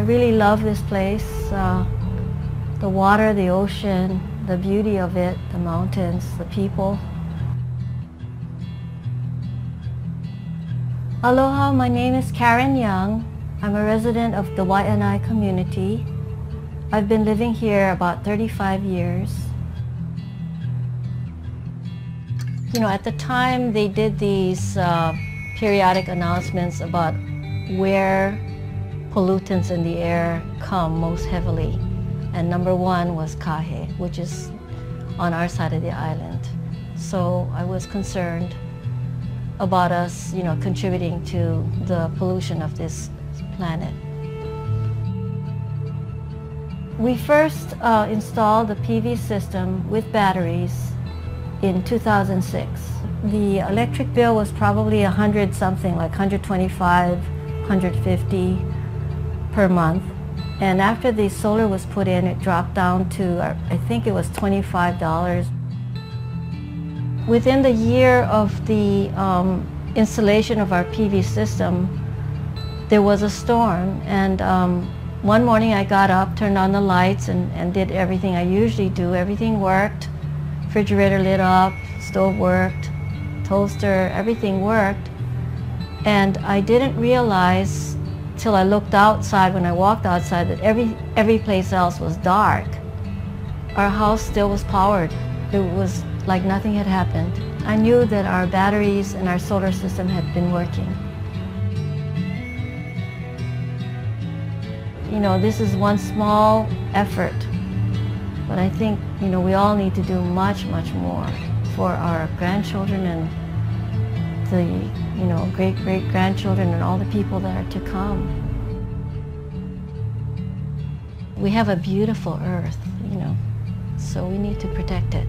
I really love this place. Uh, the water, the ocean, the beauty of it, the mountains, the people. Aloha, my name is Karen Young. I'm a resident of the Waianae community. I've been living here about 35 years. You know, at the time they did these uh, periodic announcements about where pollutants in the air come most heavily. And number one was Kahe, which is on our side of the island. So I was concerned about us, you know, contributing to the pollution of this planet. We first uh, installed the PV system with batteries in 2006. The electric bill was probably 100 something, like 125, 150 per month. And after the solar was put in, it dropped down to, uh, I think it was $25. Within the year of the um, installation of our PV system, there was a storm. And um, one morning I got up, turned on the lights, and, and did everything I usually do. Everything worked. Refrigerator lit up, stove worked, toaster, everything worked. And I didn't realize till I looked outside when I walked outside that every, every place else was dark. Our house still was powered. It was like nothing had happened. I knew that our batteries and our solar system had been working. You know, this is one small effort, but I think, you know, we all need to do much, much more for our grandchildren and the, you know, great-great-grandchildren and all the people that are to come. We have a beautiful earth, you know, so we need to protect it.